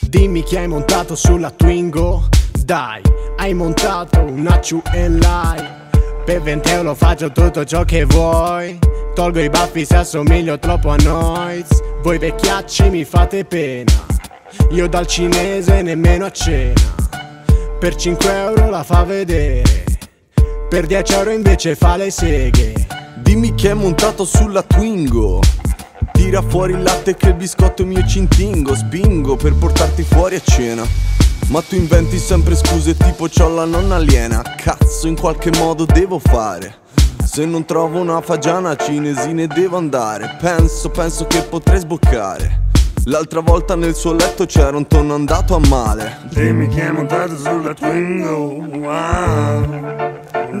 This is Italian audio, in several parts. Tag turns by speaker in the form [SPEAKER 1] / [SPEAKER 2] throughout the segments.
[SPEAKER 1] Dimmi chi hai montato sulla Twingo. Dai, hai montato una Ciuelai Per 20 euro faccio tutto ciò che vuoi. Tolgo i baffi se assomiglio troppo a Noiz Voi vecchiacci mi fate pena. Io dal cinese nemmeno a cena. Per 5 euro la fa vedere. Per 10 euro invece fa le seghe.
[SPEAKER 2] Dimmi chi è montato sulla Twingo. Tira fuori il latte che il biscotto mio cintingo. Spingo per portarti fuori a cena. Ma tu inventi sempre scuse tipo c'ho la nonna aliena. Cazzo in qualche modo devo fare. Se non trovo una fagiana cinesine devo andare. Penso, penso che potrei sboccare. L'altra volta nel suo letto c'era un tonno andato a male.
[SPEAKER 3] Dimmi chi è montato sulla Twingo wow.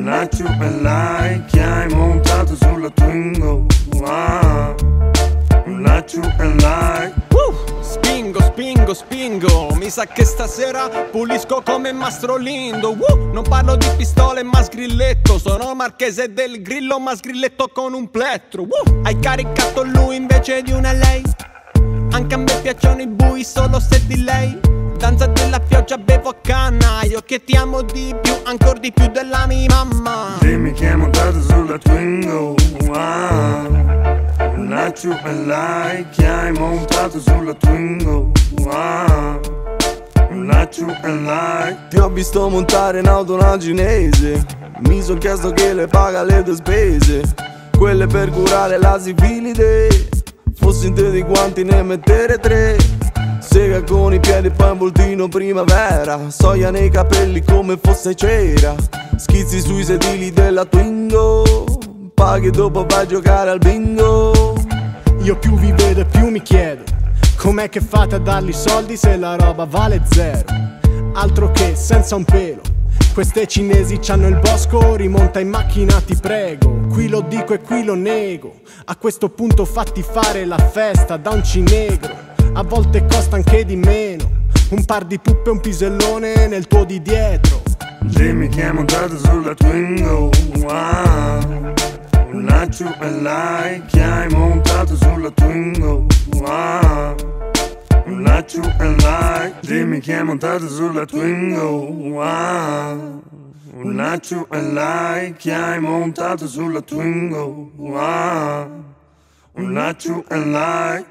[SPEAKER 3] Una ciupellai Chi hai montato sulla Twingo wow. Una ciupellai
[SPEAKER 1] Uh, spingo, spingo, spingo. Mi sa che stasera pulisco come Mastro Lindo. Uh, non parlo di pistole ma sgrilletto. Sono marchese del grillo ma sgrilletto con un plettro. Uh, hai caricato lui invece di una lei. Anche a me piacciono i bui solo se di lei. Danza della pioggia bevo a canna. Io che ti amo di più, ancora di più della mia mamma.
[SPEAKER 3] Dimmi chi è montato sulla Twingo wow. Una ciupellai Chi hai montato sulla Twingo wow. Una ciupellai
[SPEAKER 2] Ti ho visto montare in auto una cinese Mi son chiesto che le paga le tue spese Quelle per curare la sifilide Fossi in te di quanti ne mettere tre Sega con i piedi poi un voltino primavera Soia nei capelli come fosse cera Schizzi sui sedili della Twingo Paghi dopo vai a giocare al bingo.
[SPEAKER 1] Io più vi vedo e più mi chiedo Com'è che fate a dargli soldi se la roba vale zero? Altro che senza un pelo Queste cinesi c'hanno il bosco, rimonta in macchina ti prego. Qui lo dico e qui lo nego A questo punto fatti fare la festa da un cinegro A volte costa anche di meno Un par di puppe e un pisellone nel tuo di dietro
[SPEAKER 3] Dimmi chi è montato sulla Twingo wow. Una ciupellai Chi hai montato sulla Twingo wow. Una ciupellai Dimmi chi è montato sulla Twingo wow. Una ciupellai Chi hai montato sulla Twingo wow. Una ciupellai